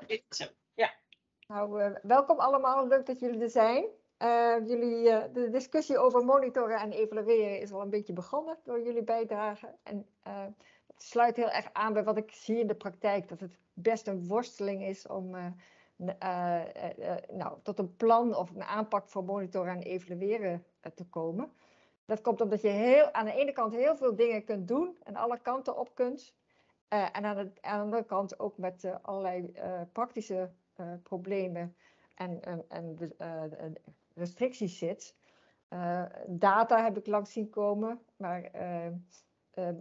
Ja. Ja. Nou, uh, welkom allemaal. Leuk dat jullie er zijn. Uh, jullie, uh, de discussie over monitoren en evalueren is al een beetje begonnen door jullie bijdrage. En het sluit heel erg aan bij wat ik zie in de praktijk, dat het best een worsteling is om nou, tot een plan of een aanpak voor monitoren en evalueren te komen. Dat komt omdat je heel, aan de ene kant heel veel dingen kunt doen en alle kanten op kunt. Uh, en aan de, andere kant ook met uh, allerlei uh, praktische problemen en, en, restricties zit. data heb ik langs zien komen, maar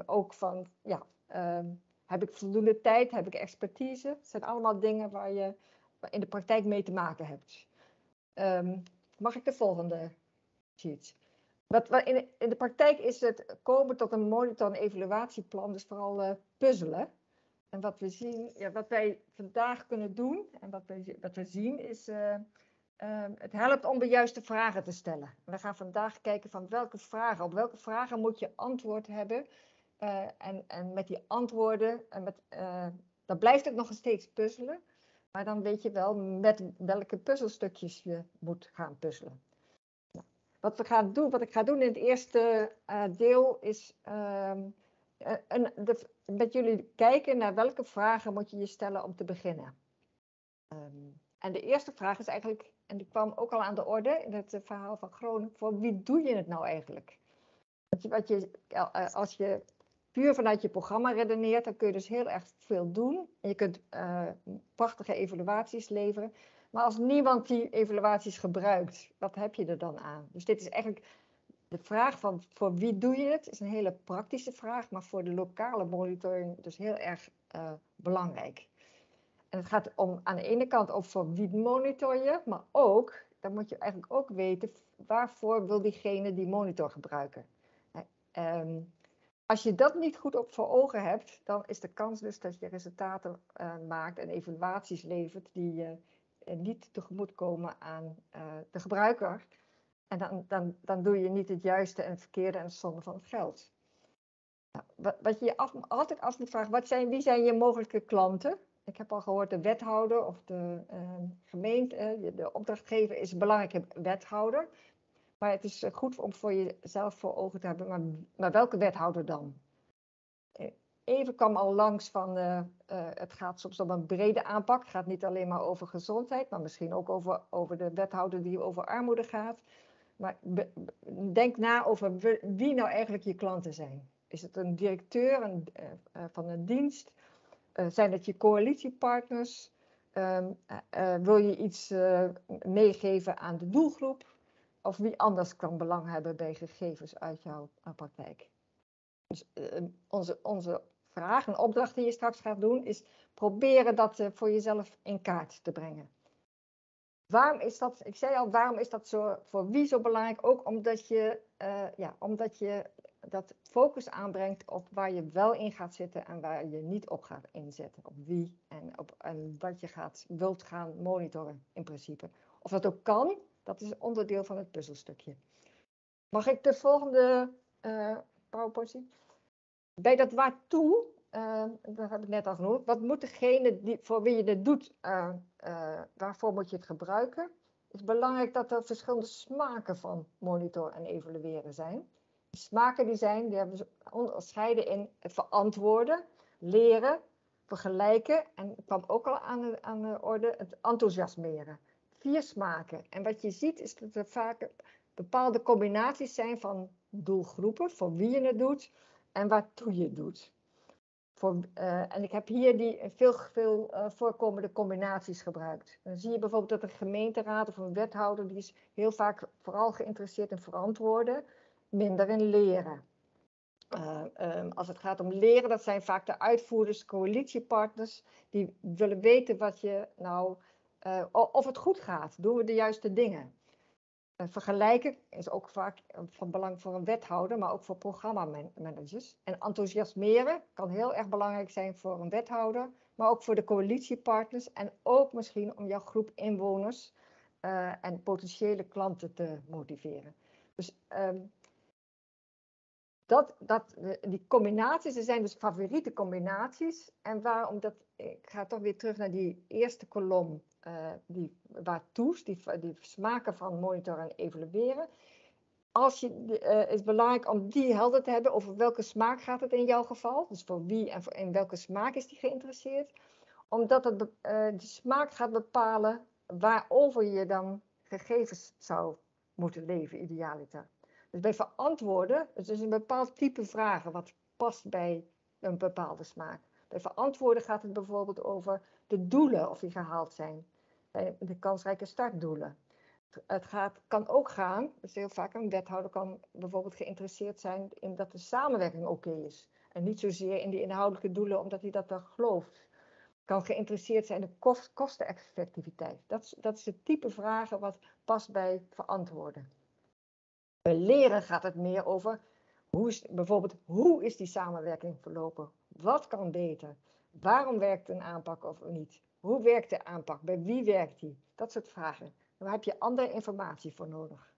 ook van, ja, heb ik voldoende tijd, heb ik expertise? Het zijn allemaal dingen waar je in de praktijk mee te maken hebt. Um, mag ik de volgende sheet? Wat, wat in, in, de, praktijk is het komen tot een monitor- en evaluatieplan, dus vooral uh, puzzelen. En wat we zien, ja, wat wij vandaag kunnen doen en wat we, wat we zien is, uh, uh, het helpt om de juiste vragen te stellen. We gaan vandaag kijken van welke vragen, op welke vragen moet je antwoord hebben. Uh, en, en met die antwoorden, en met, dan blijft het nog steeds puzzelen. Maar dan weet je wel met welke puzzelstukjes je moet gaan puzzelen. Wat, we gaan doen, wat ik ga doen in het eerste uh, deel is um, een, de, met jullie kijken naar welke vragen moet je je stellen om te beginnen. Um, en de eerste vraag is eigenlijk, en die kwam ook al aan de orde in het verhaal van Groningen, voor wie doe je het nou eigenlijk? Wat je, als je puur vanuit je programma redeneert, dan kun je dus heel erg veel doen. En je kunt prachtige evaluaties leveren. Maar als niemand die evaluaties gebruikt, wat heb je er dan aan? Dus dit is eigenlijk de vraag van voor wie doe je het? Is een hele praktische vraag, maar voor de lokale monitoring dus heel erg uh, belangrijk. En het gaat om aan de ene kant ook voor wie monitor je, maar ook, dan moet je eigenlijk ook weten waarvoor wil diegene die monitor gebruiken. Um, als je dat niet goed op voor ogen hebt, dan is de kans dus dat je resultaten uh, maakt en evaluaties levert die uh, niet tegemoetkomen aan uh, de gebruiker. En dan, dan, dan doe je niet het juiste en het verkeerde en het zonde van het geld. Nou, wat, wat je je altijd af moet vragen, wat zijn, wie zijn je mogelijke klanten? Ik heb al gehoord, de wethouder of de gemeente, de opdrachtgever is een belangrijke wethouder. Maar het is goed om voor jezelf voor ogen te hebben, maar, maar welke wethouder dan? Even kwam al langs van, uh, uh, het gaat soms om een brede aanpak. Het gaat niet alleen maar over gezondheid, maar misschien ook over, over de wethouder die over armoede gaat. Maar denk na over wie nou eigenlijk je klanten zijn. Is het een directeur uh, van een dienst? zijn het je coalitiepartners? Um, wil je iets meegeven aan de doelgroep? of wie anders kan belang hebben bij gegevens uit jouw praktijk. Dus onze, onze vraag en opdracht die je straks gaat doen, is proberen dat uh, voor jezelf in kaart te brengen. Waarom is dat, ik zei al, waarom is dat zo, voor wie zo belangrijk? Ook omdat je, uh, ja, omdat je dat focus aanbrengt op waar je wel in gaat zitten en waar je niet op gaat inzetten. Op wie en, op, en wat je gaat, wilt gaan monitoren in principe. Of dat ook kan, dat is onderdeel van het puzzelstukje. Mag ik de volgende uh, PowerPoint? Bij dat waartoe, uh, dat heb ik net al genoemd, wat moet degene die, voor wie je het doet, uh, waarvoor moet je het gebruiken? Het is belangrijk dat er verschillende smaken van monitor en evalueren zijn. Smaken die zijn, die hebben we onderscheiden in het verantwoorden, leren, vergelijken en kwam ook al aan de, aan de orde, het enthousiasmeren vier smaken. En wat je ziet is dat er vaak bepaalde combinaties zijn van doelgroepen, voor wie je het doet en waartoe je doet. Voor, uh, en ik heb hier die veel, veel uh, voorkomende combinaties gebruikt. Dan zie je bijvoorbeeld dat een gemeenteraad of een wethouder, die is heel vaak vooral geïnteresseerd in verantwoorden, minder in leren. Uh, um, als het gaat om leren, dat zijn vaak de uitvoerders, coalitiepartners, die willen weten wat je nou of het goed gaat. Doen we de juiste dingen? Uh, vergelijken is ook vaak van belang voor een wethouder, maar ook voor programmamanagers. En enthousiasmeren kan heel erg belangrijk zijn voor een wethouder, maar ook voor de coalitiepartners en ook misschien om jouw groep inwoners uh, en potentiële klanten te motiveren. Dus um, dat, dat, die combinaties, er zijn dus favoriete combinaties. En waarom dat, ik ga toch weer terug naar die eerste kolom, die, waar die, die smaken van monitoren en evalueren. Als je, uh, is belangrijk om die helder te hebben over welke smaak gaat het in jouw geval. Dus voor wie en in welke smaak is die geïnteresseerd. Omdat het, uh, die smaak gaat bepalen waarover je dan gegevens zou moeten leven, idealiter. Dus bij verantwoorden, het is een bepaald type vragen wat past bij een bepaalde smaak. Bij verantwoorden gaat het bijvoorbeeld over de doelen of die gehaald zijn. De kansrijke startdoelen. Het gaat, kan ook gaan, dus heel vaak een wethouder kan bijvoorbeeld geïnteresseerd zijn in dat de samenwerking oké is. En niet zozeer in die inhoudelijke doelen omdat hij dat dan gelooft. Kan geïnteresseerd zijn in de kost, kosteneffectiviteit. Dat, dat is het type vragen wat past bij verantwoorden. Bij leren gaat het meer over hoe is, bijvoorbeeld hoe is die samenwerking verlopen? Wat kan beter? Waarom werkt een aanpak of niet? Hoe werkt de aanpak? Bij wie werkt die? Dat soort vragen. Daar heb je andere informatie voor nodig.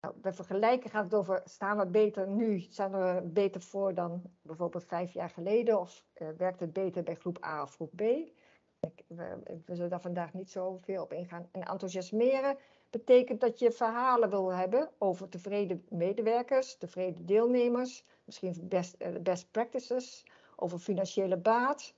Nou, bij vergelijken gaat het over, staan we beter nu, staan we beter voor dan bijvoorbeeld vijf jaar geleden? Of uh, werkt het beter bij groep A of groep B? Ik, we, zullen daar vandaag niet zo veel op ingaan. En enthousiasmeren betekent dat je verhalen wil hebben over tevreden medewerkers, tevreden deelnemers, misschien best, uh, best practices, over financiële baat.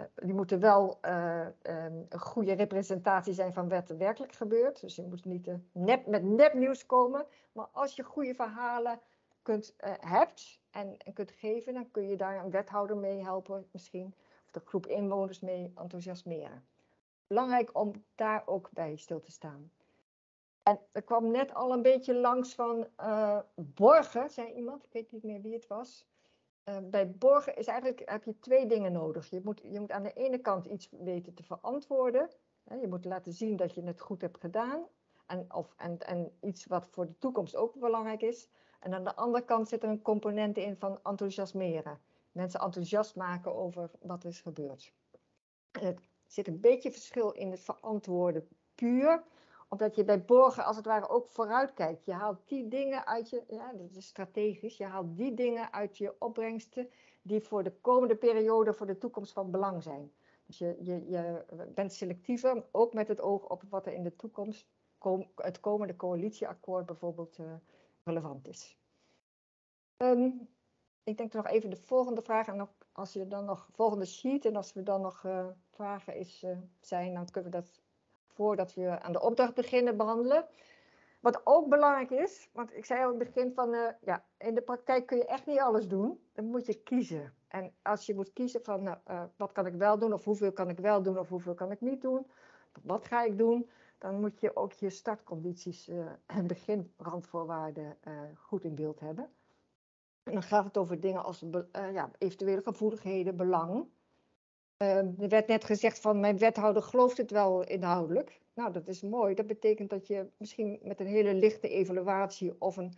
Uh, die moeten wel uh, um, een goede representatie zijn van wat er werkelijk gebeurt. Dus je moet niet nep, met nepnieuws komen. Maar als je goede verhalen kunt, hebt en, en kunt geven, dan kun je daar een wethouder mee helpen misschien. Of de groep inwoners mee enthousiasmeren. Belangrijk om daar ook bij stil te staan. En er kwam net al een beetje langs van borgen, zei iemand, ik weet niet meer wie het was. Uh, bij borgen is eigenlijk, heb je twee dingen nodig. Je moet, je moet aan de ene kant iets weten te verantwoorden. Je moet laten zien dat je het goed hebt gedaan. En, of, en, en iets wat voor de toekomst ook belangrijk is. En aan de andere kant zit er een component in van enthousiasmeren. Mensen enthousiast maken over wat is gebeurd. Het zit een beetje verschil in het verantwoorden puur omdat je bij borgen als het ware ook vooruit kijkt. Je haalt die dingen uit je, ja, dat is strategisch, je haalt die dingen uit je opbrengsten die voor de komende periode, voor de toekomst van belang zijn. Dus je, je, je bent selectiever, ook met het oog op wat er in de toekomst, kom, het komende coalitieakkoord bijvoorbeeld, uh, relevant is. Um, ik denk nog even de volgende vraag. En als je dan nog, volgende sheet, en als we dan nog uh, vragen is, uh, zijn, dan kunnen we dat voordat we aan de opdracht beginnen behandelen. Wat ook belangrijk is, want ik zei al in het begin van, uh, ja, in de praktijk kun je echt niet alles doen. Dan moet je kiezen. En als je moet kiezen van, uh, uh, wat kan ik wel doen, of hoeveel kan ik wel doen, of hoeveel kan ik niet doen, wat ga ik doen, dan moet je ook je startcondities en beginrandvoorwaarden goed in beeld hebben. En dan gaat het over dingen als ja, eventuele gevoeligheden, belang. Uh, er werd net gezegd van mijn wethouder gelooft het wel inhoudelijk. Nou, dat is mooi. Dat betekent dat je misschien met een hele lichte evaluatie of een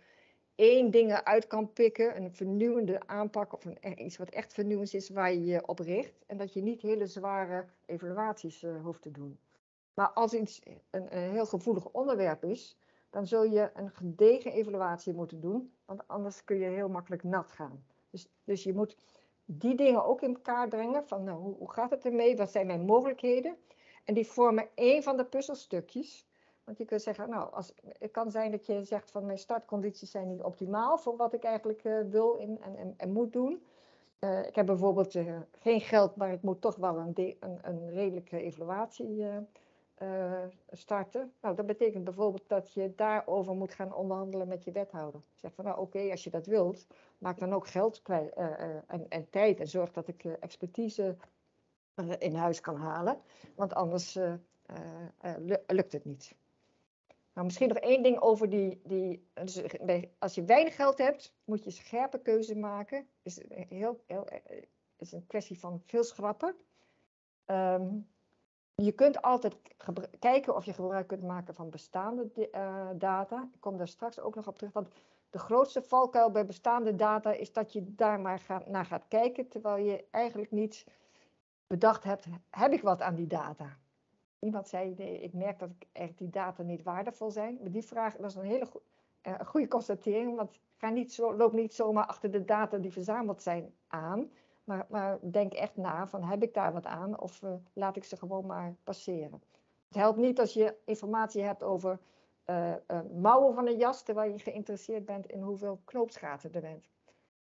één dingen uit kan pikken, een vernieuwende aanpak of een, e-, iets wat echt vernieuwend is waar je je op richt. En dat je niet hele zware evaluaties uh, hoeft te doen. Maar als iets een, een heel gevoelig onderwerp is, dan zul je een gedegen evaluatie moeten doen, want anders kun je heel makkelijk nat gaan. Dus, dus je moet die dingen ook in elkaar brengen. Van nou, hoe, gaat het ermee? Wat zijn mijn mogelijkheden? En die vormen één van de puzzelstukjes. Want je kunt zeggen, nou, als, het kan zijn dat je zegt van mijn startcondities zijn niet optimaal voor wat ik eigenlijk uh, wil in, en, en, en, moet doen. Uh, ik heb bijvoorbeeld uh, geen geld, maar ik moet toch wel een, een, een redelijke evaluatie starten. Nou, dat betekent bijvoorbeeld dat je daarover moet gaan onderhandelen met je wethouder. Zeg van, nou oké, als je dat wilt, maak dan ook geld kwijt, uh, uh, en, en, tijd en zorg dat ik expertise in huis kan halen. Want anders lukt het niet. Nou, misschien nog één ding over die. die dus als je weinig geld hebt, moet je scherpe keuze maken. Is heel, heel, is een kwestie van veel schrappen. Um, je kunt altijd kijken of je gebruik kunt maken van bestaande data. Ik kom daar straks ook nog op terug. Want de grootste valkuil bij bestaande data is dat je daar maar gaat, naar gaat kijken, terwijl je eigenlijk niet bedacht hebt, heb ik wat aan die data? Iemand zei, nee, ik merk dat ik echt die data niet waardevol zijn. Maar die vraag, is een hele go uh, goede constatering, want ga niet zo, loop niet zomaar achter de data die verzameld zijn aan. Maar, maar denk echt na van heb ik daar wat aan of uh, laat ik ze gewoon maar passeren. Het helpt niet als je informatie hebt over uh, uh, mouwen van een jas, terwijl je geïnteresseerd bent in hoeveel knoopsgaten er bent.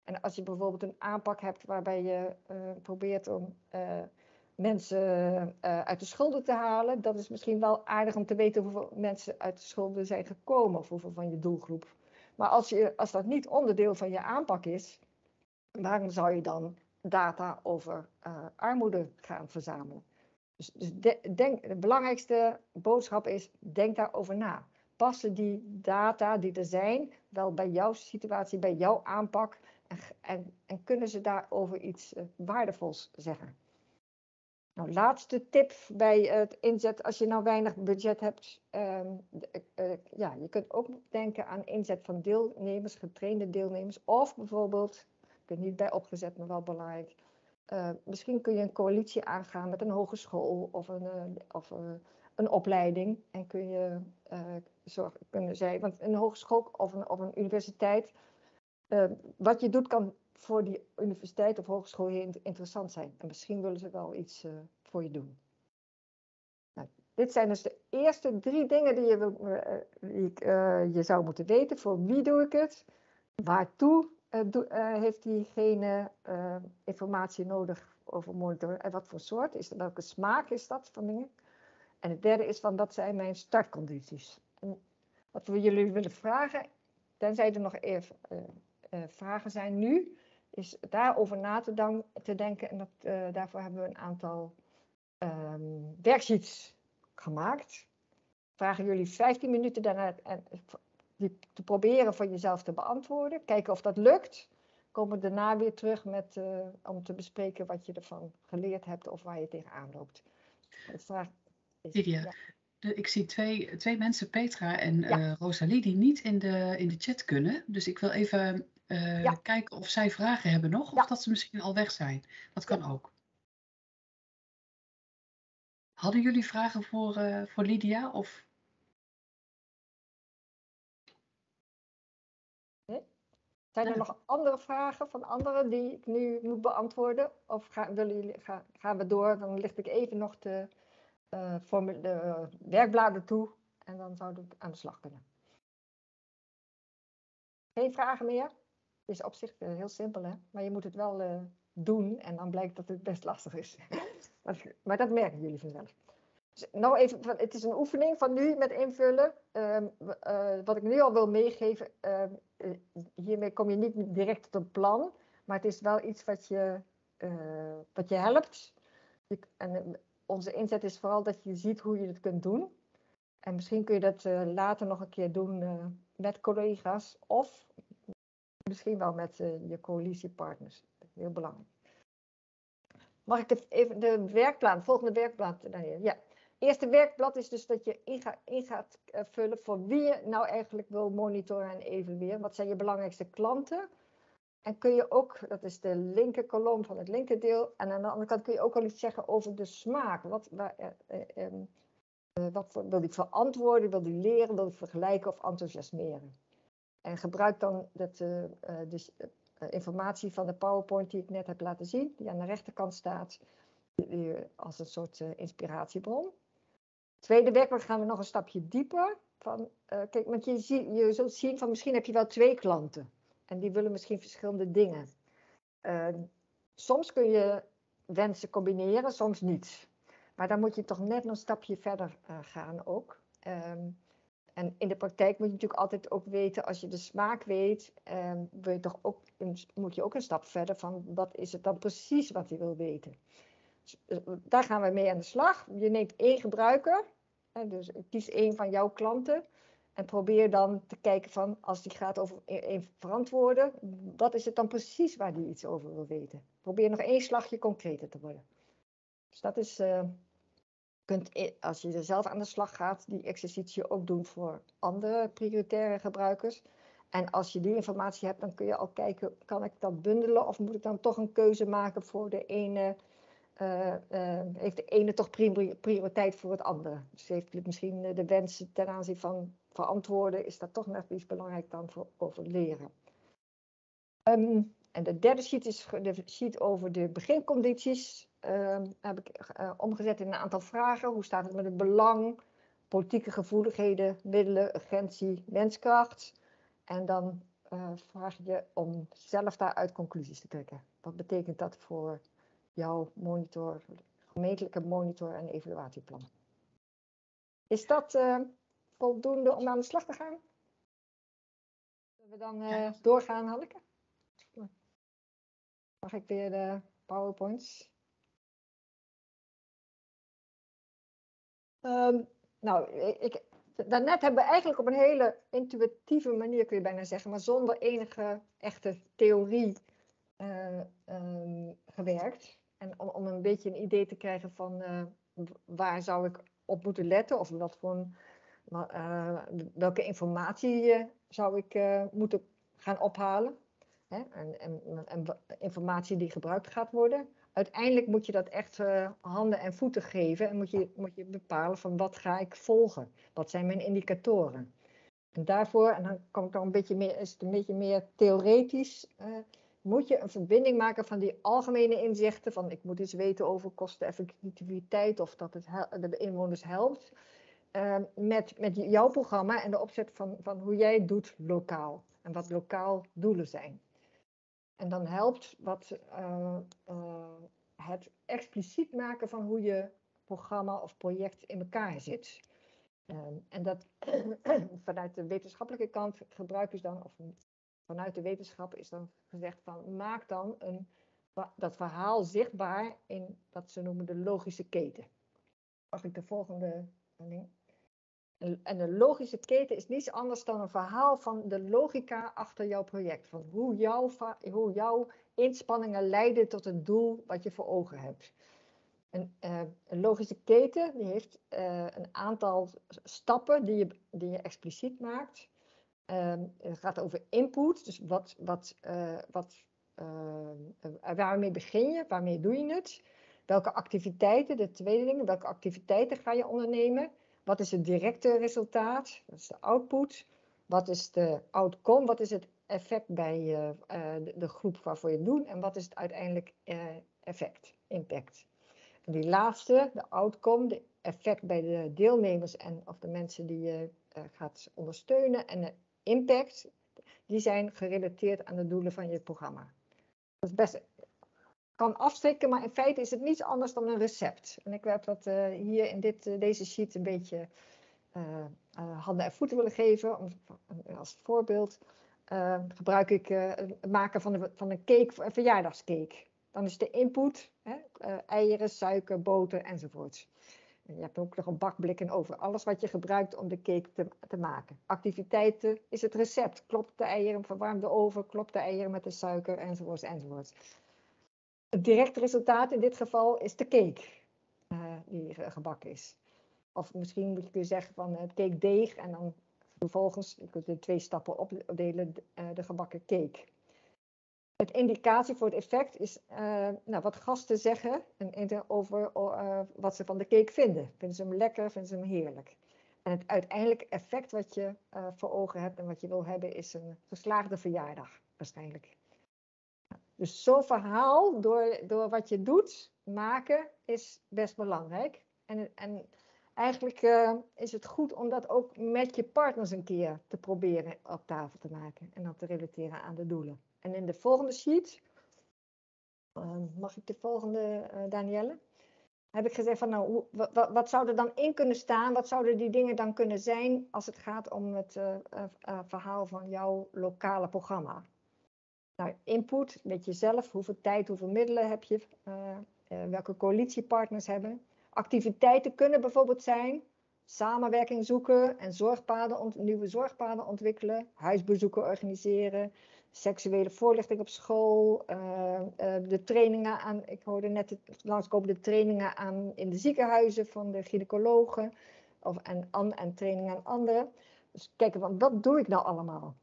En als je bijvoorbeeld een aanpak hebt waarbij je probeert om mensen uit de schulden te halen, dat is misschien wel aardig om te weten hoeveel mensen uit de schulden zijn gekomen of hoeveel van je doelgroep. Maar als, je, als dat niet onderdeel van je aanpak is, waarom zou je dan data over uh, armoede gaan verzamelen? Dus, dus de, denk, de belangrijkste boodschap is, denk daarover na. Passen die data die er zijn wel bij jouw situatie, bij jouw aanpak en, en, en kunnen ze daarover iets uh, waardevols zeggen? Nou, laatste tip bij het inzet, als je nou weinig budget hebt, um, uh, ja, je kunt ook denken aan inzet van deelnemers, getrainde deelnemers, of bijvoorbeeld, niet bij opgezet, maar wel belangrijk, uh, misschien kun je een coalitie aangaan met een hogeschool of een, uh, of, een opleiding en kun je zorgen, kunnen zij, want een hogeschool of een, of een universiteit, wat je doet kan voor die universiteit of hogeschool heel interessant zijn. En misschien willen ze wel iets voor je doen. Nou, dit zijn dus de eerste drie dingen die je, je zou moeten weten. Voor wie doe ik het? Waartoe heeft diegene informatie nodig over monitoren? En wat voor soort? Is er, welke smaak is dat van dingen? En het derde is van, dat zijn mijn startcondities. Wat we jullie willen vragen, tenzij er nog even vragen zijn nu, is daarover na te, te denken. En dat, daarvoor hebben we een aantal um, worksheets gemaakt. Vragen jullie 15 minuten daarna en, die te proberen voor jezelf te beantwoorden. Kijken of dat lukt. Komen we daarna weer terug met, uh, om te bespreken wat je ervan geleerd hebt of waar je tegenaan loopt. Vraag is, Lydia, ja. de, ik zie twee, twee mensen, Petra en ja. uh, Rosalie, die niet in de, in de chat kunnen. Dus ik wil even uh, ja. kijken of zij vragen hebben nog, of dat ze misschien al weg zijn. Dat kan ook. Hadden jullie vragen voor, voor Lydia? Of... Zijn er nog andere vragen van anderen die ik nu moet beantwoorden? Of gaan, willen jullie, ga, gaan we door? Dan licht ik even nog de, uh, de werkbladen toe en dan zouden we aan de slag kunnen. Geen vragen meer? is op zich uh, heel simpel, hè? maar je moet het wel uh, doen en dan blijkt dat het best lastig is. maar, maar, dat merken jullie vanzelf. Dus nou even, het is een oefening van nu met invullen. Uh, wat ik nu al wil meegeven, ehm, hiermee kom je niet direct tot een plan, maar het is wel iets wat je, wat je helpt. En onze inzet is vooral dat je ziet hoe je het kunt doen. En misschien kun je dat later nog een keer doen met collega's of Misschien wel met je coalitiepartners. Heel belangrijk. Mag ik even de werkplan, volgende werkplan, Daniel? Ja. Eerste werkblad is dus dat je in, in gaat uh, vullen voor wie je nou eigenlijk wil monitoren en evalueren. Wat zijn je belangrijkste klanten? En kun je ook, dat is de linker kolom van het linkerdeel. En aan de andere kant kun je ook al iets zeggen over de smaak. Wat, waar, uh, um, wat wil die verantwoorden, wil die leren, wil die vergelijken of enthousiasmeren? En gebruik dan dat, dus, informatie van de PowerPoint die ik net heb laten zien, die aan de rechterkant staat, als een soort inspiratiebron. Tweede werkwoord gaan we nog een stapje dieper. Van, kijk, want je, je zult zien van misschien heb je wel twee klanten. En die willen misschien verschillende dingen. soms kun je wensen combineren, soms niet. Maar dan moet je toch net een stapje verder gaan ook. Um, en in de praktijk moet je natuurlijk altijd ook weten, als je de smaak weet, eh, wil je toch ook, moet je ook een stap verder van wat is het dan precies wat hij wil weten. Daar gaan we mee aan de slag. Je neemt één gebruiker, dus kies één van jouw klanten en probeer dan te kijken van, als die gaat over verantwoorden, wat is het dan precies waar die iets over wil weten. Probeer nog één slagje concreter te worden. Dus dat is... Uh, kunt, als je er zelf aan de slag gaat, die exercitie ook doen voor andere prioritaire gebruikers. En als je die informatie hebt, dan kun je al kijken, kan ik dat bundelen of moet ik dan toch een keuze maken voor de ene, uh, uh, heeft de ene toch prioriteit voor het andere. Dus heeft misschien de wens ten aanzien van verantwoorden, is dat toch net iets belangrijk dan voor over leren. Ehm, en de derde sheet is de sheet over de begincondities. Um, heb ik omgezet in een aantal vragen. Hoe staat het met het belang, politieke gevoeligheden, middelen, urgentie, menskracht? En dan uh, vraag je om zelf daaruit conclusies te trekken. Wat betekent dat voor jouw monitor, gemeentelijke monitor en evaluatieplan? Is dat uh, voldoende om aan de slag te gaan? Zullen we dan uh, doorgaan, Hanneke? Mag ik weer de PowerPoints? Um, nou, ik, daarnet hebben we eigenlijk op een hele intuïtieve manier, kun je bijna zeggen, maar zonder enige echte theorie uh, um, gewerkt. En om, om, een beetje een idee te krijgen van uh, waar zou ik op moeten letten of wat voor uh, welke informatie zou ik moeten gaan ophalen. Hè? En, en, en, informatie die gebruikt gaat worden. Uiteindelijk moet je dat echt handen en voeten geven en moet je, moet je bepalen van wat ga ik volgen. Wat zijn mijn indicatoren? En daarvoor, en dan kom ik dan een beetje meer, is het een beetje meer theoretisch, moet je een verbinding maken van die algemene inzichten, van ik moet iets weten over kosteneffectiviteit of dat het de inwoners helpt, uh, met, met jouw programma en de opzet van, van hoe jij het doet lokaal en wat lokaal doelen zijn. En dan helpt wat uh, het expliciet maken van hoe je programma of project in elkaar zit. Um, en dat vanuit de wetenschappelijke kant gebruiken ze dan, of vanuit de wetenschap is dan gezegd van maak dan een, dat verhaal zichtbaar in wat ze noemen de logische keten. Mag ik de volgende? En de logische keten is niets anders dan een verhaal van de logica achter jouw project. Van hoe, jouw, hoe jouw inspanningen leiden tot het doel wat je voor ogen hebt. Een, uh, een logische keten die heeft uh, een aantal stappen die je, die je expliciet maakt. Um, het gaat over input, dus wat, wat, uh, wat, waarmee begin je, waarmee doe je het? Welke activiteiten, de tweede ding, welke activiteiten ga je ondernemen? Wat is het directe resultaat? Dat is de output. Wat is de outcome? Wat is het effect bij de, de, groep waarvoor je het doet? En wat is het uiteindelijk effect, impact? En die laatste, de outcome, de effect bij de deelnemers en of de mensen die je gaat ondersteunen en de impact, die zijn gerelateerd aan de doelen van je programma. Dat is best, kan afstrikken, maar in feite is het niets anders dan een recept. En ik heb dat uh, hier in dit, uh, deze sheet een beetje handen en voeten willen geven. Om, als voorbeeld gebruik ik het maken van, de, van een cake, een verjaardagscake. Dan is de input hè, eieren, suiker, boter enzovoort. Je hebt ook nog een bakblik en over. Alles wat je gebruikt om de cake te, te maken. Activiteiten is het recept. Klopt de eieren, verwarm de oven, klopt de eieren met de suiker enzovoort enzovoort. Het directe resultaat in dit geval is de cake uh, die gebakken is. Of misschien moet je zeggen van het cake deeg en dan vervolgens, je kunt de twee stappen opdelen, uh, de gebakken cake. Het indicatie voor het effect is uh, nou, wat gasten zeggen en, over uh, wat ze van de cake vinden. Vinden ze hem lekker, vinden ze hem heerlijk. En het uiteindelijke effect wat je uh, voor ogen hebt en wat je wil hebben is een geslaagde verjaardag waarschijnlijk. Dus zo'n verhaal door, door wat je doet maken is best belangrijk. En, en eigenlijk is het goed om dat ook met je partners een keer te proberen op tafel te maken en dat te relateren aan de doelen. En in de volgende sheet, uh, mag ik de volgende, uh, Danielle? Heb ik gezegd van nou, wat, wat, zou er dan in kunnen staan? Wat zouden die dingen dan kunnen zijn als het gaat om het uh, verhaal van jouw lokale programma? Nou, input met jezelf, hoeveel tijd, hoeveel middelen heb je, welke coalitiepartners hebben. Activiteiten kunnen bijvoorbeeld zijn samenwerking zoeken en zorgpaden, nieuwe zorgpaden ontwikkelen, huisbezoeken organiseren, seksuele voorlichting op school, uh, uh, de trainingen aan, ik hoorde net langskomen de trainingen aan in de ziekenhuizen van de gynaecologen of, en, an, en trainingen aan anderen. Dus kijken, van wat doe ik nou allemaal?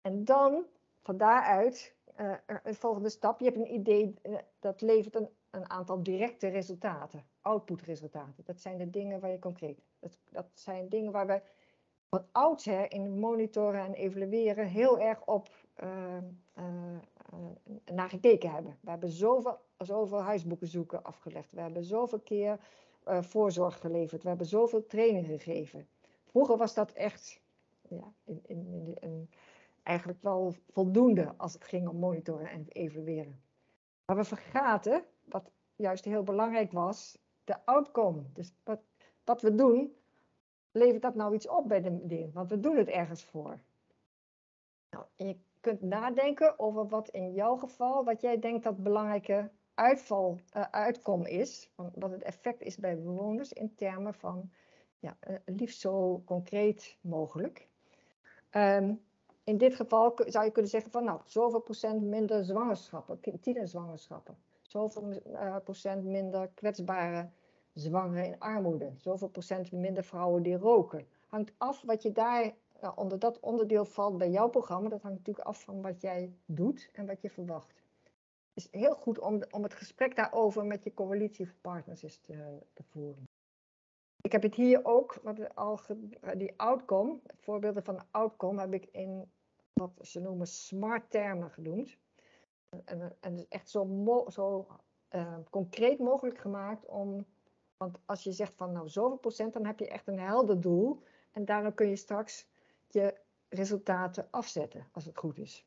En dan, van daaruit, uh, een volgende stap, je hebt een idee, dat levert een, aantal directe resultaten, outputresultaten. Dat zijn de dingen waar je concreet, dat, dat zijn dingen waar we van oudsher in monitoren en evalueren heel erg op naar gekeken hebben. We hebben zoveel, zoveel huisboekenzoeken afgelegd. We hebben zoveel keer voorzorg geleverd. We hebben zoveel training gegeven. Vroeger was dat echt ja, in, in, eigenlijk wel voldoende als het ging om monitoren en evalueren. Maar we vergaten, wat juist heel belangrijk was, de outcome. Dus wat, we doen, levert dat nou iets op bij de ding? Want we doen het ergens voor. Nou, je kunt nadenken over wat in jouw geval, wat jij denkt dat belangrijke uitval, uh, uitkom is, wat het effect is bij bewoners in termen van ja, uh, liefst zo concreet mogelijk. Um, in dit geval zou je kunnen zeggen van nou, zoveel procent minder zwangerschappen, tienerzwangerschappen. Zoveel uh, procent minder kwetsbare zwangeren in armoede. Zoveel procent minder vrouwen die roken. Hangt af wat je daar uh, onder dat onderdeel valt bij jouw programma. Dat hangt natuurlijk af van wat jij doet en wat je verwacht. Het is heel goed om, om het gesprek daarover met je coalitiepartners eens te, te voeren. Ik heb het hier ook, wat al die outcome, voorbeelden van outcome heb ik in wat ze noemen smart termen genoemd. En, en is echt zo, zo uh, concreet mogelijk gemaakt om, want als je zegt van nou zoveel procent, dan heb je echt een helder doel. En daarom kun je straks je resultaten afzetten, als het goed is.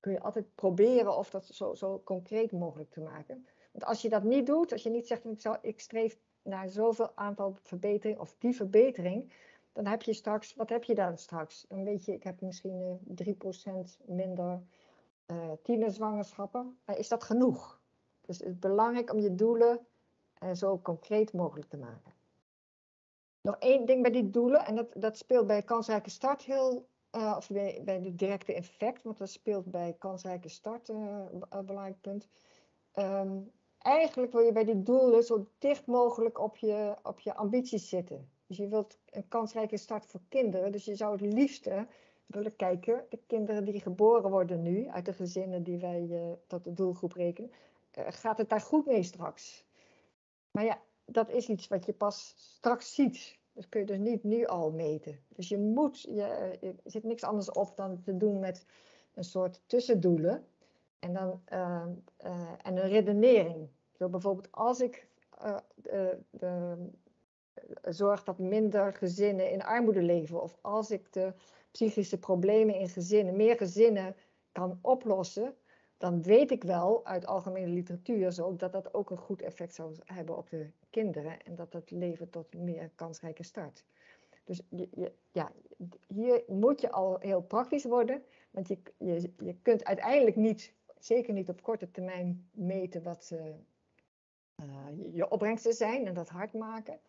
Kun je altijd proberen of dat zo, zo concreet mogelijk te maken. Want als je dat niet doet, als je niet zegt ik, ik streef naar zoveel aantal verbetering of die verbetering, dan heb je straks, wat heb je dan straks? Dan weet je, ik heb misschien uh, eh, 3% minder uh, tienerzwangerschappen. Maar is dat genoeg? Dus het is belangrijk om je doelen uh, zo concreet mogelijk te maken. Nog één ding bij die doelen, en dat, dat speelt bij kansrijke start heel, uh, of bij, bij de directe effect, want dat speelt bij kansrijke start een belangrijk punt. Um, eigenlijk wil je bij die doelen zo dicht mogelijk op je, op je ambities zitten. Dus je wilt een kansrijke start voor kinderen. Dus je zou het liefste willen kijken, de kinderen die geboren worden nu, uit de gezinnen die wij uh, tot de doelgroep rekenen, gaat het daar goed mee straks? Maar ja, dat is iets wat je pas straks ziet. Dat kun je dus niet nu al meten. Dus je moet, je, er eh, zit niks anders op dan te doen met een soort tussendoelen. En, dan, uh, uh, en een redenering. Zo bijvoorbeeld als ik de, zorg dat minder gezinnen in armoede leven. Of als ik de psychische problemen in gezinnen, meer gezinnen kan oplossen, dan weet ik wel uit algemene literatuur zo dat dat ook een goed effect zou hebben op de kinderen en dat dat levert tot meer kansrijke start. Dus je, ja, hier moet je al heel praktisch worden, want je, je, je kunt uiteindelijk niet, zeker niet op korte termijn, meten wat uh, uh, je opbrengsten zijn en dat hard maken.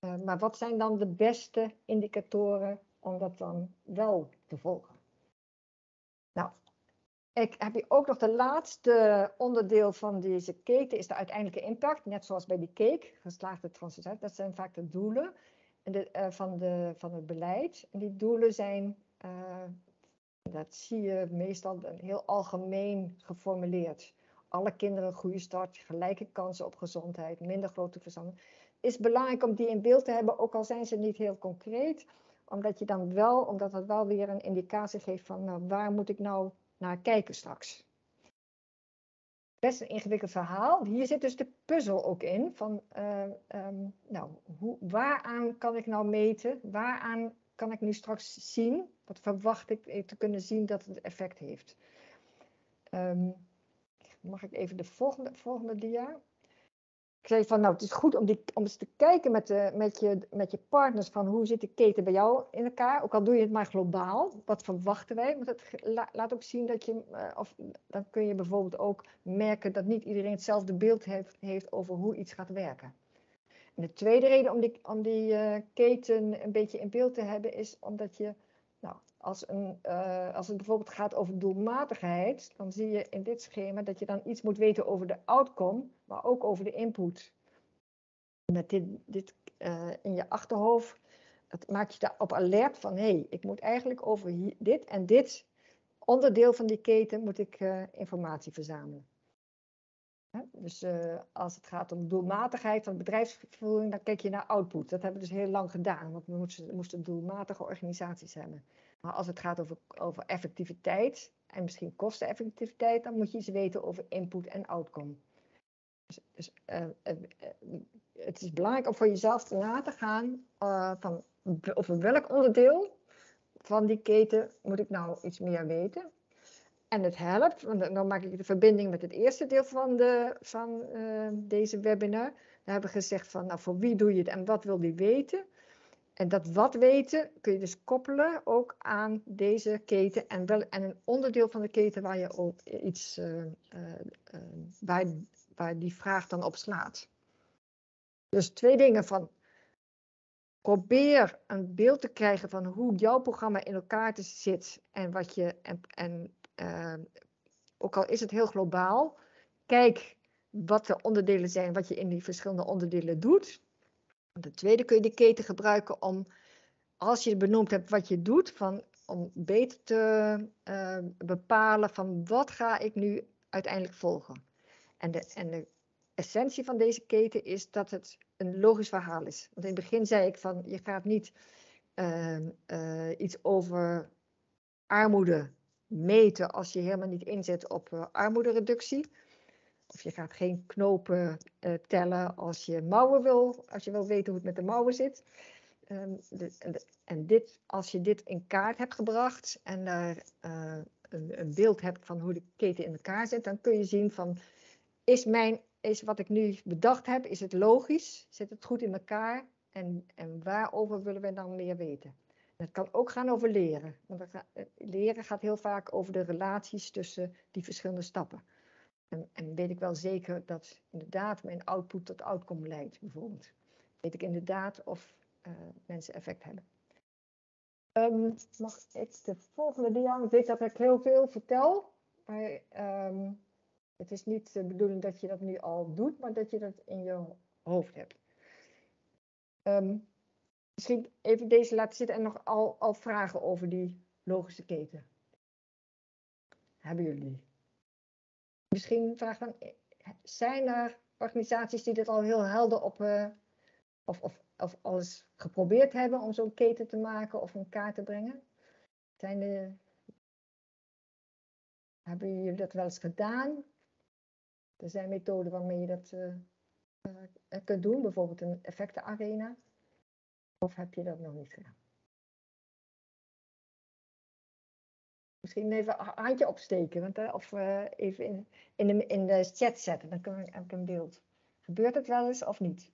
Uh, maar wat zijn dan de beste indicatoren om dat dan wel te volgen? Nou, ik heb hier ook nog de laatste onderdeel van deze keten, is de uiteindelijke impact. Net zoals bij die cake, geslaagde transitie. Dat zijn vaak de doelen de, uh, van, de, van het beleid. En die doelen zijn, uh, dat zie je meestal heel algemeen geformuleerd. Alle kinderen een goede start, gelijke kansen op gezondheid, minder grote verstanden is belangrijk om die in beeld te hebben, ook al zijn ze niet heel concreet. Omdat je dan wel, omdat dat wel weer een indicatie geeft van nou, waar moet ik nou naar kijken straks. Best een ingewikkeld verhaal. Hier zit dus de puzzel ook in. Van, uh, um, nou, hoe, waaraan kan ik nou meten? Waaraan kan ik nu straks zien? Wat verwacht ik te kunnen zien dat het effect heeft? Um, mag ik even de volgende, volgende dia? Ik zei van, nou, het is goed om, die, om eens te kijken met, de, met, je, met je partners van hoe zit de keten bij jou in elkaar. Ook al doe je het maar globaal, wat verwachten wij? Want het laat ook zien dat je, uh, of dan kun je bijvoorbeeld ook merken dat niet iedereen hetzelfde beeld heeft, heeft over hoe iets gaat werken. En de tweede reden om die, om die uh, keten een beetje in beeld te hebben is omdat je als, een, uh, als het bijvoorbeeld gaat over doelmatigheid, dan zie je in dit schema dat je dan iets moet weten over de outcome, maar ook over de input. Met dit, dit uh, in je achterhoofd het maakt je daarop alert van, hé, hey, ik moet eigenlijk over dit en dit onderdeel van die keten moet ik uh, informatie verzamelen. Dus als het gaat om doelmatigheid van bedrijfsvoering, dan kijk je naar output. Dat hebben we dus heel lang gedaan, want we moesten doelmatige organisaties hebben. Maar als het gaat over, over effectiviteit en misschien kosteneffectiviteit, dan moet je iets weten over input en outcome. Dus, dus uh, uh, het is belangrijk om voor jezelf na te gaan van over welk onderdeel van die keten moet ik nou iets meer weten. En het helpt, want dan maak ik de verbinding met het eerste deel van, de, van deze webinar. Daar hebben gezegd van, nou, voor wie doe je het en wat wil die weten? En dat wat weten kun je dus koppelen ook aan deze keten en, wel, en een onderdeel van de keten waar je iets, uh, uh, waar, waar die vraag dan op slaat. Dus twee dingen van probeer een beeld te krijgen van hoe jouw programma in elkaar zit en wat je en, en ook al is het heel globaal, kijk wat de onderdelen zijn, wat je in die verschillende onderdelen doet. De tweede kun je de keten gebruiken om, als je benoemd hebt wat je doet, van, om beter te uh, bepalen van wat ga ik nu uiteindelijk volgen. En de, en de essentie van deze keten is dat het een logisch verhaal is. Want in het begin zei ik van je gaat niet uh, uh, iets over armoede meten als je helemaal niet inzet op uh, armoedereductie. Of je gaat geen knopen uh, tellen als je mouwen wil, als je wil weten hoe het met de mouwen zit. Um, de, en, dit, als je dit in kaart hebt gebracht en daar uh, een, een, beeld hebt van hoe de keten in elkaar zit, dan kun je zien van is, mijn, is wat ik nu bedacht heb, is het logisch? Zit het goed in elkaar? En, en waarover willen we dan meer weten? Het kan ook gaan over leren. Want leren gaat heel vaak over de relaties tussen die verschillende stappen. En, en weet ik wel zeker dat inderdaad mijn output tot outcome leidt, bijvoorbeeld. Weet ik inderdaad of uh, mensen effect hebben. Um, mag ik de volgende dia? Ik weet dat ik heel veel vertel. Maar um, het is niet de bedoeling dat je dat nu al doet, maar dat je dat in je hoofd hebt. Um, misschien even deze laten zitten en nog al, al vragen over die logische keten. Hebben jullie? Misschien vraag dan, zijn er organisaties die dit al heel helder op, uh, of, of, of alles geprobeerd hebben om zo'n keten te maken of een kaart te brengen? Zijn de, hebben jullie dat wel eens gedaan? Er zijn methoden waarmee je dat uh, uh, kunt doen, bijvoorbeeld een effectenarena. Of heb je dat nog niet gedaan? Misschien even een handje opsteken, want, uh, of uh, even in, in, de, in de chat zetten, dan heb ik een beeld. Gebeurt het wel eens of niet?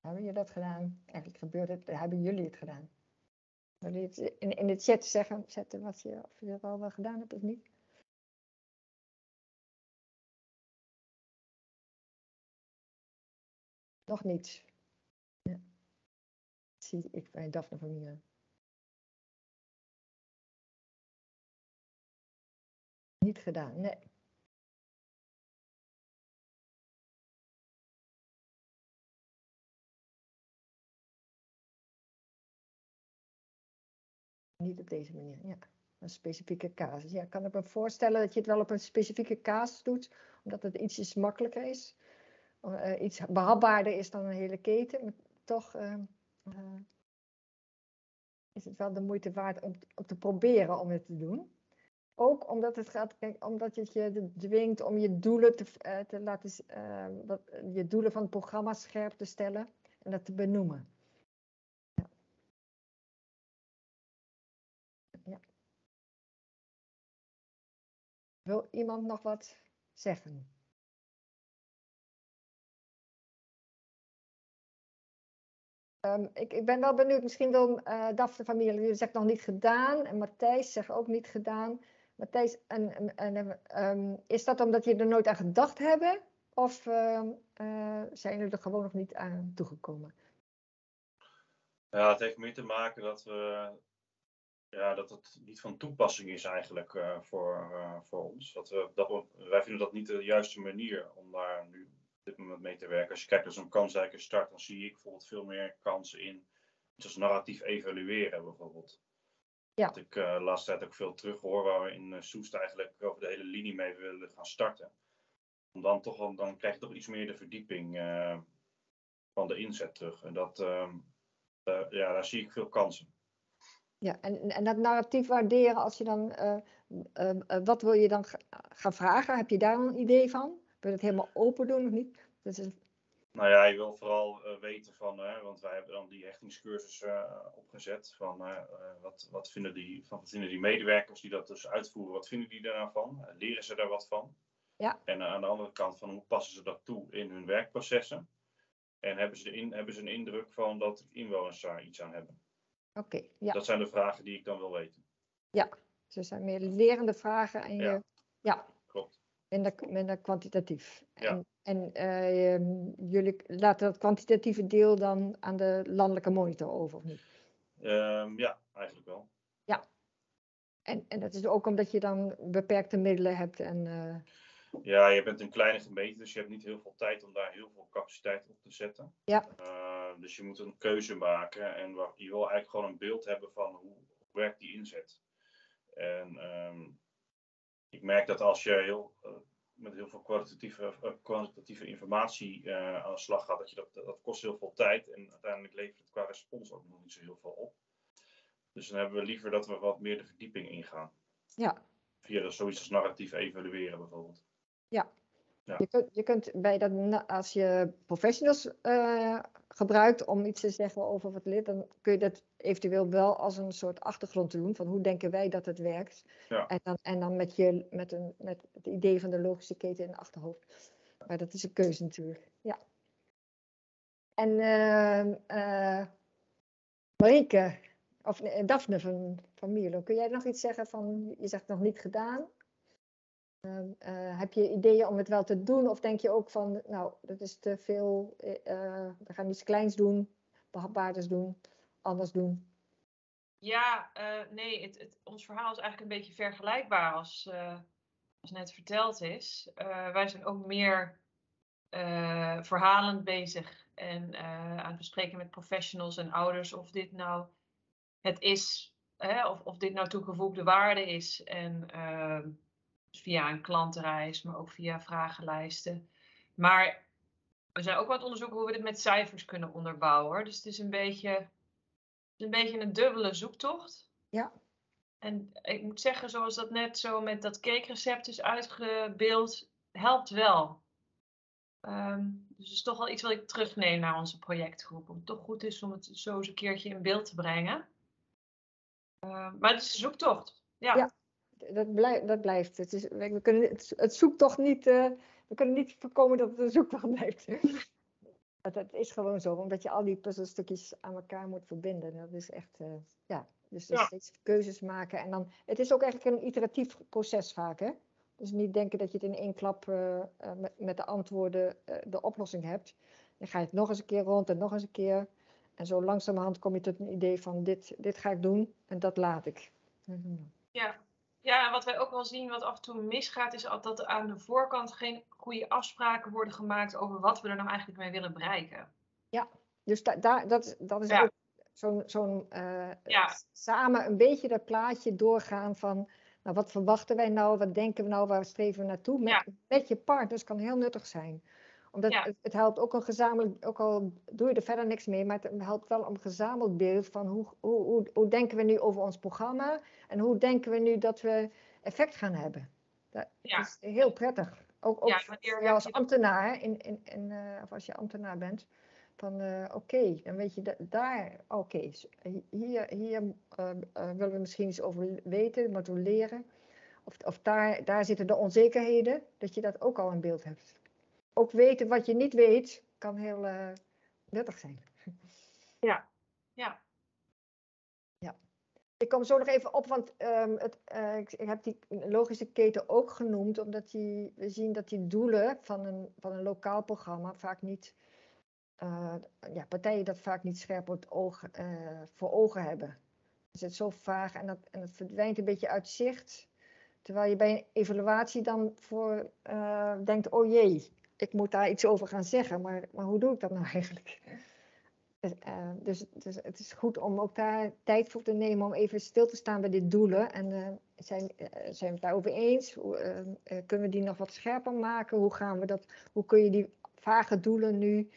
Hebben jullie dat gedaan? Eigenlijk gebeurt het, hebben jullie het gedaan? Willen jullie het in, in de chat zeggen, zetten wat je, of je al wel gedaan hebt of niet? Nog niet. Ja. Zie ik bij Daphne van Mieren. Niet gedaan, nee. Niet op deze manier, ja. Een specifieke casus. Ja, ik kan me voorstellen dat je het wel op een specifieke casus doet, omdat het ietsjes makkelijker is uh, iets behapbaarder is dan een hele keten. Maar toch uh, uh, is het wel de moeite waard om, om, te proberen om het te doen. Ook omdat het gaat, omdat het je dwingt om je doelen te, te laten, dat, je doelen van het programma scherp te stellen en dat te benoemen. Ja. Wil iemand nog wat zeggen? Um, ik, ik, ben wel benieuwd, misschien wil uh, Daphne familie, die zegt nog niet gedaan. En Matthijs zegt ook niet gedaan. Matthijs, en, um, is dat omdat je er nooit aan gedacht hebben? Of uh, uh, zijn jullie er gewoon nog niet aan toegekomen? Ja, het heeft meer te maken dat, we, ja, dat het niet van toepassing is eigenlijk uh, voor, voor ons. Dat we, dat wij vinden dat niet de juiste manier om daar nu dit moment mee te werken. Als je kijkt naar zo'n kansrijke start, dan zie ik bijvoorbeeld veel meer kansen in. Zoals narratief evalueren bijvoorbeeld. Ja. Dat ik uh, de laatste tijd ook veel terug hoor waar we in Soest eigenlijk over de hele linie mee willen gaan starten. Om dan toch, dan krijg je toch iets meer de verdieping van de inzet terug. En dat, ehm, ja, daar zie ik veel kansen. Ja, en, en dat narratief waarderen, als je dan, uh, uh, wat wil je dan gaan vragen? Heb je daar een idee van? Wil je het helemaal open doen of niet? Dat is... Nou ja, je wil vooral weten van, want wij hebben dan die hechtingscursus opgezet, van wat, wat, vinden die, van wat vinden die medewerkers die dat dus uitvoeren, wat vinden die daar nou van? leren ze daar wat van? Ja. En aan de andere kant van, hoe passen ze dat toe in hun werkprocessen? En hebben ze, de in, hebben ze een indruk van dat inwoners daar iets aan hebben? Oké, ja. Dat zijn de vragen die ik dan wil weten. Ja, ze zijn meer lerende vragen en je, ja, ja. Minder, minder kwantitatief. Ja. En, en uh, jullie laten dat kwantitatieve deel dan aan de landelijke monitor over, of niet? Um, ja, eigenlijk wel. Ja. En, en dat is ook omdat je dan beperkte middelen hebt en... Uh... Ja, je bent een kleine gemeente, dus je hebt niet heel veel tijd om daar heel veel capaciteit op te zetten. Ja. Uh, dus je moet een keuze maken en je wil eigenlijk gewoon een beeld hebben van hoe, hoe werkt die inzet. En um, ik merk dat als je heel, uh, met heel veel kwalitatieve, uh, kwalitatieve informatie aan de slag gaat, dat, je dat, dat kost heel veel tijd en uiteindelijk levert het qua respons ook nog niet zo heel veel op. Dus dan hebben we liever dat we wat meer de verdieping ingaan. Ja. Via zoiets als narratief evalueren bijvoorbeeld. Ja. ja. Je, kunt, je kunt bij dat, als je professionals gebruikt om iets te zeggen over wat lid, dan kun je dat eventueel wel als een soort achtergrond doen van hoe denken wij dat het werkt. Ja. En dan, en dan met, je, met, een, met het idee van de logische keten in het achterhoofd. Maar dat is een keuze natuurlijk. Ja. En uh, uh, Marieke, of Daphne van, van Mierlo, kun jij nog iets zeggen van, je zegt nog niet gedaan? Uh, uh, heb je ideeën om het wel te doen? Of denk je ook van, nou, dat is te veel, uh, we gaan iets kleins doen, behapbaarders doen, anders doen? Ja, nee, het, het, ons verhaal is eigenlijk een beetje vergelijkbaar als, als net verteld is. wij zijn ook meer verhalend bezig en aan het bespreken met professionals en ouders of dit nou het is, hè, of, of dit nou toegevoegde waarde is. En ehm, via een klantenreis, maar ook via vragenlijsten. Maar er zijn ook wat onderzoeken hoe we dit met cijfers kunnen onderbouwen. Dus het is een beetje, een, beetje een dubbele zoektocht. Ja. En ik moet zeggen, zoals dat net zo met dat cakerecept is uitgebeeld, helpt wel. Um, dus het is toch wel iets wat ik terugneem naar onze projectgroep. Om het toch goed is om het zo eens een keertje in beeld te brengen. Uh, maar het is een zoektocht. Ja. ja dat, blijft, dat blijft. Het, is, we kunnen het, het zoektocht niet, uh, we kunnen niet voorkomen dat het een zoektocht blijft. dat, dat, is gewoon zo, omdat je al die puzzelstukjes aan elkaar moet verbinden. Dat is echt, uh, ja, dus ja. steeds keuzes maken. En dan, het is ook eigenlijk een iteratief proces vaak, hè? Dus niet denken dat je het in één klap uh, met, met, de antwoorden de oplossing hebt. Dan ga je het nog eens een keer rond en nog eens een keer. En zo langzamerhand kom je tot een idee van dit, dit ga ik doen en dat laat ik. Ja, ja, en wat wij ook wel zien, wat af en toe misgaat, is dat er aan de voorkant geen goede afspraken worden gemaakt over wat we er nou eigenlijk mee willen bereiken. Ja, dus da daar, dat, dat is ja. ook zo'n zo'n uh, ja. samen een beetje dat plaatje doorgaan van, nou wat verwachten wij nou, wat denken we nou, waar streven we naartoe? Met, ja. met je partners kan heel nuttig zijn omdat ja. het, het, helpt ook een gezamenlijk, ook al doe je er verder niks mee, maar het helpt wel om een gezamenlijk beeld van hoe, hoe, hoe, hoe denken we nu over ons programma en hoe denken we nu dat we effect gaan hebben. Dat ja. is heel prettig. Ook, ook ja, als ambtenaar, in, in, in, uh, of als je ambtenaar bent, van uh, oké, okay, dan weet je da daar, oké, okay, hier, hier uh, willen we misschien iets over weten, moeten we leren. Of, of daar, daar zitten de onzekerheden, dat je dat ook al in beeld hebt ook weten wat je niet weet, kan heel uh, nuttig zijn. Ja, ja. Ja. Ik kom zo nog even op, want um, het, uh, ik, ik, heb die logische keten ook genoemd, omdat die, we zien dat die doelen van een, van een lokaal programma vaak niet, uh, ja, partijen dat vaak niet scherp op oog, voor ogen hebben. Dus het is zo vaag en dat, en dat verdwijnt een beetje uit zicht. Terwijl je bij een evaluatie dan voor denkt, oh jee, ik moet daar iets over gaan zeggen, maar, maar hoe doe ik dat nou eigenlijk? Uh, dus, dus, het is goed om ook daar tijd voor te nemen om even stil te staan bij die doelen. En uh, zijn, uh, zijn we het daarover eens? Kunnen we die nog wat scherper maken? Hoe, gaan we dat, hoe kun je die vage doelen nu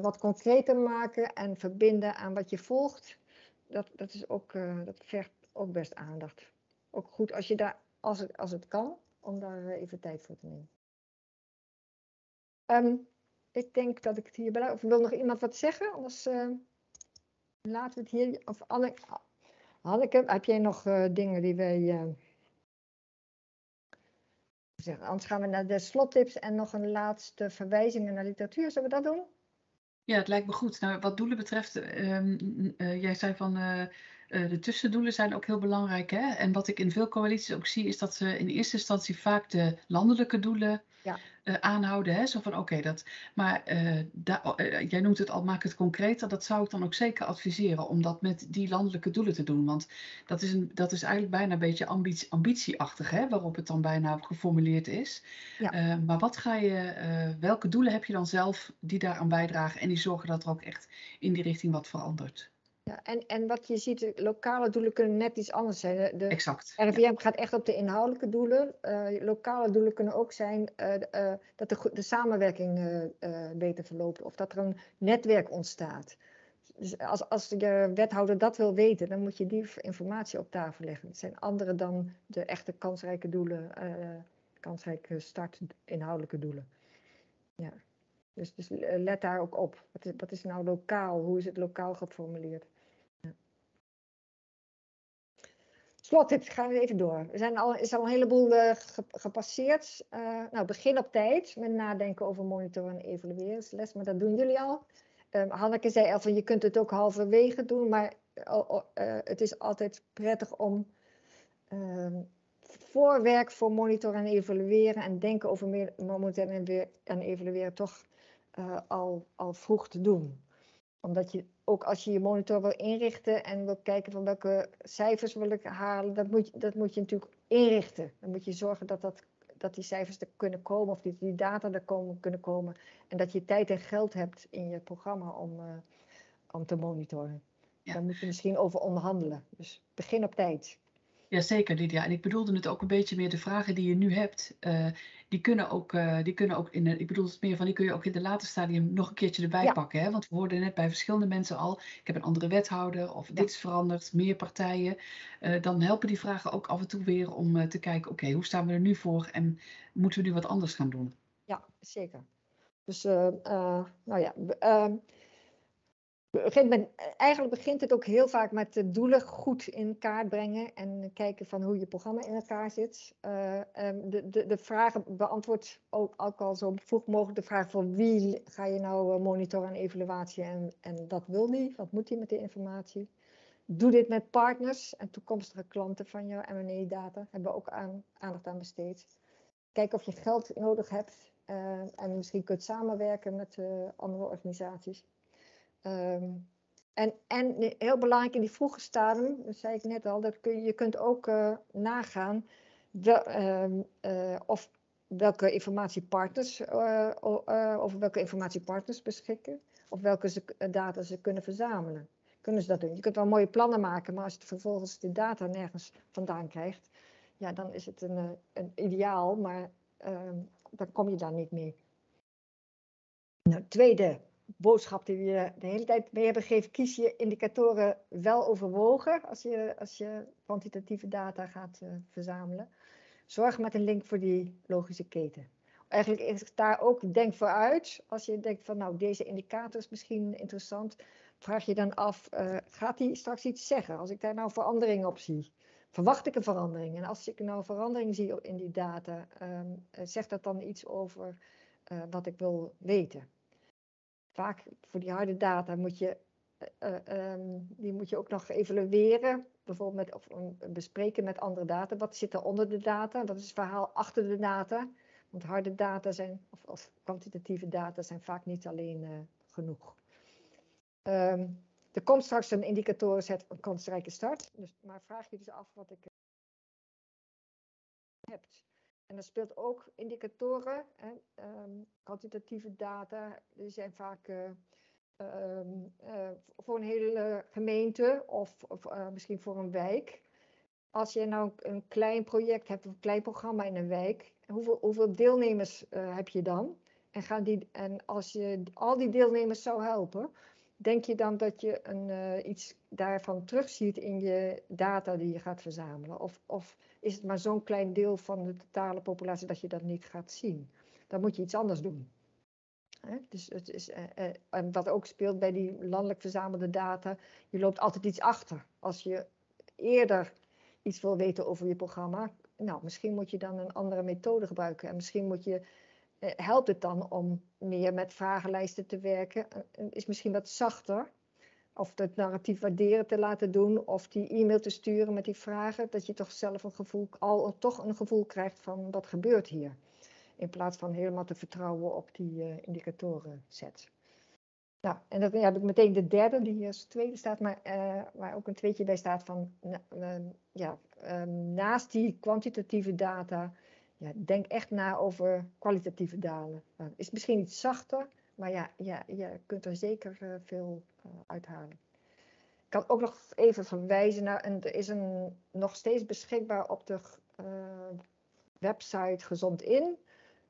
wat concreter maken en verbinden aan wat je volgt? Dat, dat, is ook, dat vergt ook best aandacht. Ook goed als, je daar, als, als het kan, om daar even tijd voor te nemen. Um, ik denk dat ik het hier Of wil nog iemand wat zeggen? Anders uh, laten we het hier. Of Anne, Hanneke, heb jij nog uh, dingen die wij. Uh, zeggen? Anders gaan we naar de slottips en nog een laatste verwijzingen naar literatuur. Zullen we dat doen? Ja, het lijkt me goed. Nou, wat doelen betreft, um, jij zei van de tussendoelen zijn ook heel belangrijk. Hè? En wat ik in veel coalities ook zie, is dat ze in eerste instantie vaak de landelijke doelen ja. Uh, aanhouden. Hè? Zo van oké, dat. Maar uh, uh, jij noemt het al, maak het concreter. Dat zou ik dan ook zeker adviseren om dat met die landelijke doelen te doen. Want dat is, een, dat is eigenlijk bijna een beetje ambitie, ambitieachtig, hè? waarop het dan bijna geformuleerd is. Ja. maar wat ga je, welke doelen heb je dan zelf die daaraan bijdragen en die zorgen dat er ook echt in die richting wat verandert? Ja, en, en wat je ziet, lokale doelen kunnen net iets anders zijn. De exact. RIVM gaat echt op de inhoudelijke doelen. Uh, lokale doelen kunnen ook zijn uh, uh, dat de, de samenwerking beter verloopt of dat er een netwerk ontstaat. Dus als, als de wethouder dat wil weten, dan moet je die informatie op tafel leggen. Het zijn andere dan de echte kansrijke doelen, kansrijke start inhoudelijke doelen. Ja. Dus, dus let daar ook op. Wat is, is nou lokaal? Hoe is het lokaal geformuleerd? Slottips, gaan we even door. Er zijn al, is al een heleboel uh, gepasseerd. Uh, nou, begin op tijd met nadenken over monitoren en evalueringsles, maar dat doen jullie al. Um, Hanneke zei al van je kunt het ook halverwege doen, maar uh, het is altijd prettig om ehm, voorwerk voor monitoren en evalueren en denken over monitoren en evalueren toch al, al vroeg te doen omdat je ook als je je monitor wil inrichten en wil kijken van welke cijfers wil ik halen, dat moet, je, dat moet je natuurlijk inrichten. Dan moet je zorgen dat, dat, dat die cijfers er kunnen komen of die, die data er komen, kunnen komen. En dat je tijd en geld hebt in je programma om, uh, om te monitoren. Ja. Daar moet je misschien over onderhandelen. Dus begin op tijd. Jazeker, Lydia. En ik bedoelde het ook een beetje meer de vragen die je nu hebt. Uh, die kunnen ook, uh, die kunnen ook in ik bedoel het meer van, die kun je ook in de later stadium nog een keertje erbij pakken. Hè? Want we hoorden net bij verschillende mensen al, ik heb een andere wethouder of dit is veranderd, meer partijen. Uh, dan helpen die vragen ook af en toe weer om te kijken, oké, okay, hoe staan we er nu voor en moeten we nu wat anders gaan doen? Ja, zeker. Dus, nou ja, ehm, Moment, eigenlijk begint het ook heel vaak met de doelen goed in kaart brengen en kijken van hoe je programma in elkaar zit. Uh, um, de, de, de vragen beantwoord ook, al zo vroeg mogelijk de vraag van wie ga je nou eh, monitoren en evaluatie en, en dat wil niet, wat moet hij met die informatie. Doe dit met partners en toekomstige klanten van jouw M&A data, hebben we ook aan, aandacht aan besteed. Kijk of je geld nodig hebt en misschien kunt samenwerken met andere organisaties. Um, en, en heel belangrijk in die vroege stadium, dat zei ik net al, dat kun, je kunt ook uh, nagaan wel, uh, uh, of welke informatiepartners, uh, over welke informatiepartners beschikken, of welke data ze kunnen verzamelen. Kunnen ze dat doen? Je kunt wel mooie plannen maken, maar als je vervolgens de data nergens vandaan krijgt, ja, dan is het een, een ideaal, maar ehm, dan kom je daar niet mee. Nou, tweede, boodschap die we de hele tijd mee hebben gegeven, kies je indicatoren wel overwogen als je, als je kwantitatieve data gaat uh, verzamelen. Zorg met een link voor die logische keten. Eigenlijk is daar ook denk vooruit. Als je denkt van nou deze indicator is misschien interessant, vraag je dan af, uh, gaat die straks iets zeggen? Als ik daar nou verandering op zie, verwacht ik een verandering? En als ik nou verandering zie in die data, um, zegt dat dan iets over wat ik wil weten? Vaak voor die harde data moet je, uh, um, die moet je ook nog evalueren. Bijvoorbeeld met, of bespreken met andere data. Wat zit er onder de data? Wat is het verhaal achter de data? Want harde data zijn, of, of kwantitatieve data zijn vaak niet alleen uh, genoeg. Um, er komt straks een indicatorenset een kansrijke start. Dus, maar vraag je dus af wat ik. En dat speelt ook indicatoren, hè, um, kwantitatieve data, die zijn vaak uh, ehm, voor een hele gemeente of, of misschien voor een wijk. Als je nou een klein project hebt, een klein programma in een wijk, hoeveel, hoeveel deelnemers heb je dan? En, gaan die, en als je al die deelnemers zou helpen, denk je dan dat je een, uh, iets daarvan terugziet in je data die je gaat verzamelen? Of, of is het maar zo'n klein deel van de totale populatie dat je dat niet gaat zien? Dan moet je iets anders doen. Hè? Dus het is, uh, uh, en wat ook speelt bij die landelijk verzamelde data, je loopt altijd iets achter. Als je eerder iets wil weten over je programma, nou, misschien moet je dan een andere methode gebruiken. En misschien moet je eh, helpt het dan om meer met vragenlijsten te werken? Eh, is misschien wat zachter. Of het narratief waarderen te laten doen. Of die e-mail te sturen met die vragen. Dat je toch zelf een gevoel, al toch een gevoel krijgt van wat gebeurt hier. In plaats van helemaal te vertrouwen op die uh, indicatoren set. Nou, en dan heb ik meteen de derde, die hier als tweede staat, maar waar ook een tweetje bij staat van, ja, naast die kwantitatieve data ja, denk echt na over kwalitatieve dalen. Nou, is misschien iets zachter, maar ja, ja je kunt er zeker uh, veel uh, uithalen. Ik kan ook nog even verwijzen naar, en er is een, nog steeds beschikbaar op de uh, website Gezond In,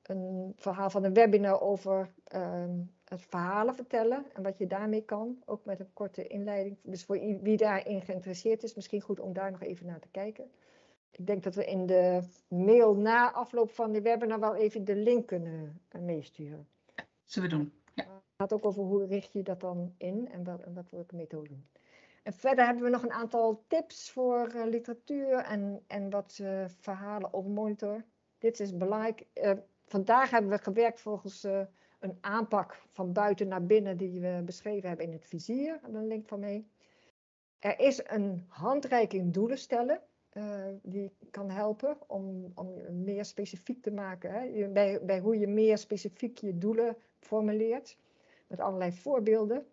een verhaal van een webinar over ehm, het verhalen vertellen en wat je daarmee kan, ook met een korte inleiding. Dus voor wie daarin geïnteresseerd is, misschien goed om daar nog even naar te kijken ik denk dat we in de mail na afloop van de webinar wel even de link kunnen eh, meesturen. Ja, zullen we doen. Ja. Het gaat ook over hoe richt je dat dan in en wat, en wat welke methode. En verder hebben we nog een aantal tips voor uh, literatuur en, en wat uh, verhalen over monitor. Dit is belangrijk. Uh, vandaag hebben we gewerkt volgens een aanpak van buiten naar binnen die we beschreven hebben in het vizier. Een link van mee. Er is een handreiking doelen stellen. Uh, die kan helpen om, om meer specifiek te maken. Hè? Bij, bij hoe je meer specifiek je doelen formuleert. Met allerlei voorbeelden.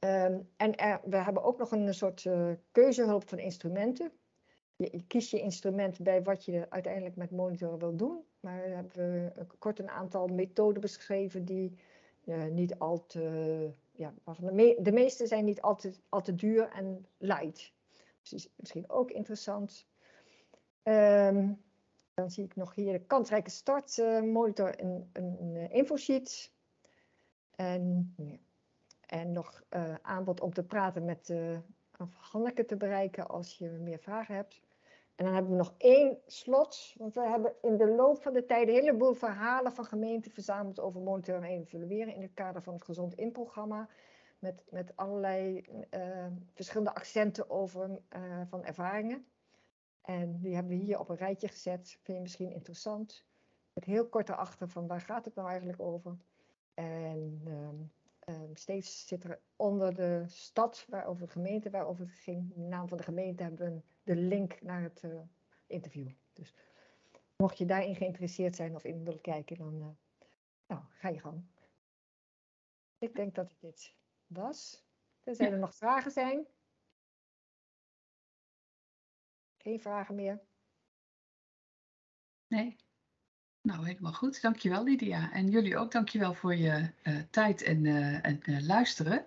Um, en we hebben ook nog een soort uh, keuzehulp van instrumenten. Je, je kiest je instrument bij wat je uiteindelijk met monitoren wil doen. Maar we hebben kort een aantal methoden beschreven die uh, niet al te. Ja, de, de meeste zijn niet al te, al te duur en light. Is misschien ook interessant. Um, dan zie ik nog hier de kansrijke start uh, monitor en een, uh, infosheet. En, ja. en nog uh, aanbod om te praten met Hanneke te bereiken als je meer vragen hebt. En dan hebben we nog één slot, want we hebben in de loop van de tijd een heleboel verhalen van gemeenten verzameld over monitoren en evalueren in het kader van het Gezond In-programma met, met allerlei uh, verschillende accenten over uh, van ervaringen. En die hebben we hier op een rijtje gezet. Vind je misschien interessant? Met heel kort erachter van waar gaat het nou eigenlijk over? En um, um, steeds zit er onder de stad, waarover de gemeente waarover het ging, de naam van de gemeente, hebben we de link naar het uh, interview. Dus mocht je daarin geïnteresseerd zijn of in willen kijken, dan nou, ga je gang. Ik denk dat ik dit was. Tenzij ja. er nog vragen zijn. Geen vragen meer. Nee. Nou, helemaal goed. Dankjewel Lydia. En jullie ook dankjewel voor je uh, tijd en, uh, en uh, luisteren.